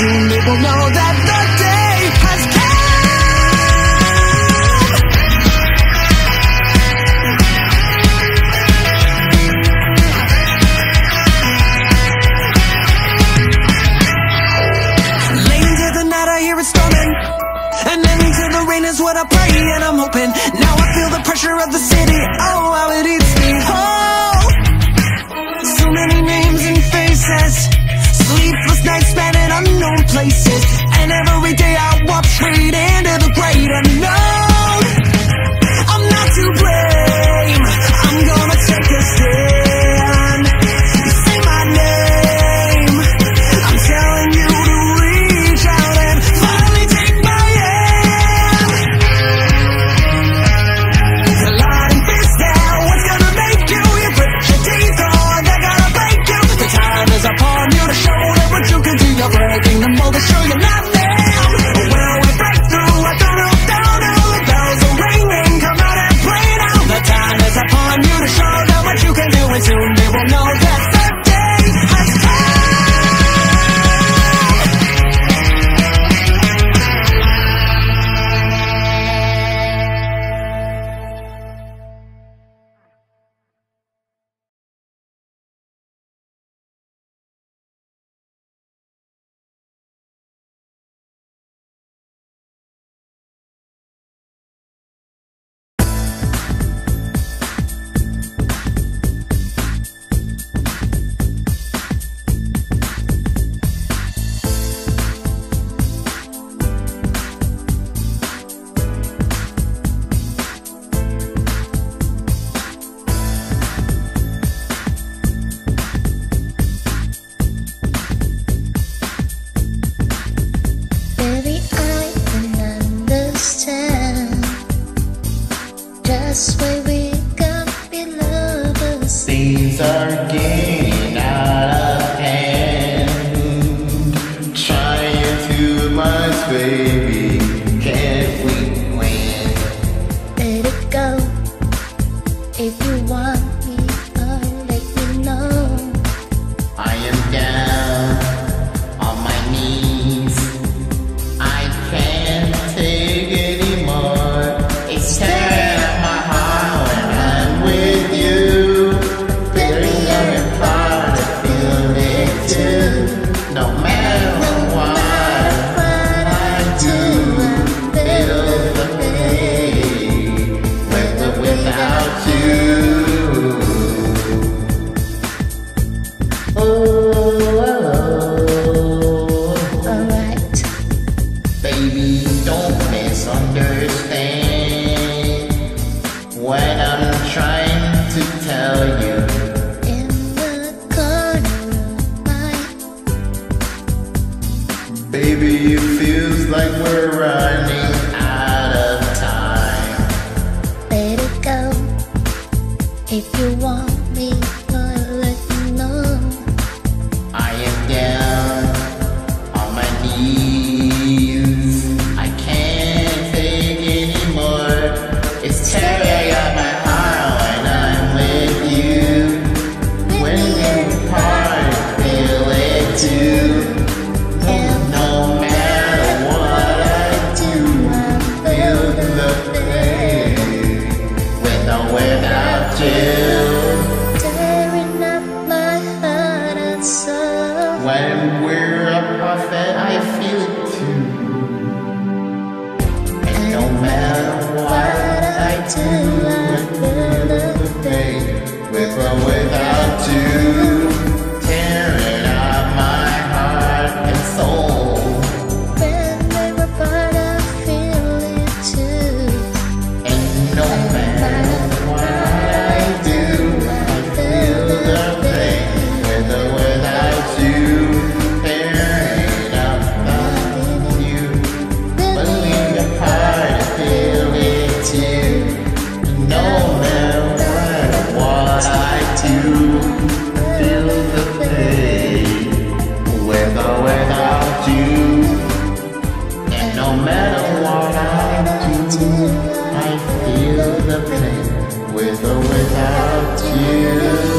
Soon they will know that the day has come Late into the night I hear it storming. And then into the rain is what I pray And I'm hoping. Now I feel the pressure of the city. Oh. waiting swear. Oh I can't take anymore. It's tearing at my heart when I'm with you. When we're apart, feel it too. No matter what I do, feel the pain when I'm without you. matter what I do, I feel the pain with or without you. minute with or without you.